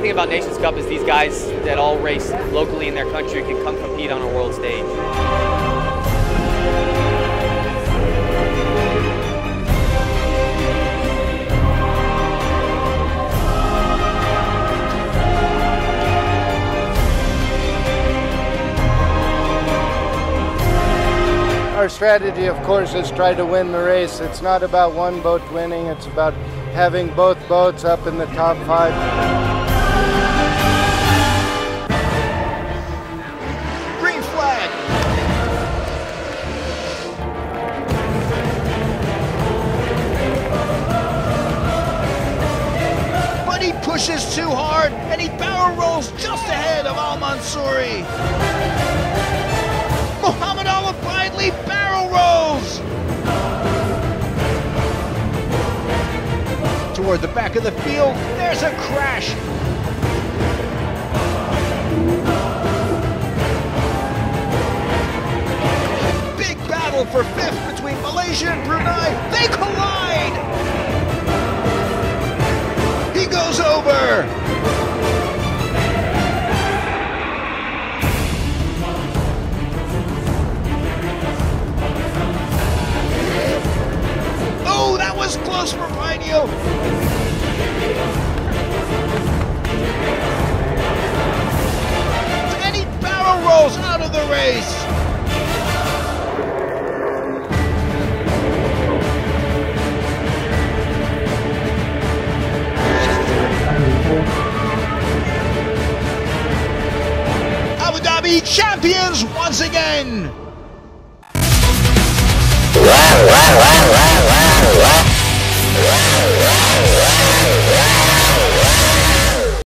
thing about Nations Cup is these guys that all race locally in their country can come compete on a world stage. Our strategy, of course, is try to win the race. It's not about one boat winning, it's about having both boats up in the top five. Pushes too hard and he barrel rolls just ahead of Al Mansouri. Muhammad Al Abaidli barrel rolls. Toward the back of the field, there's a crash. Big battle for fifth between Malaysia and Brunei. They collide. Was close for Pineo. And he barrel rolls out of the race. Abu Dhabi champions once again.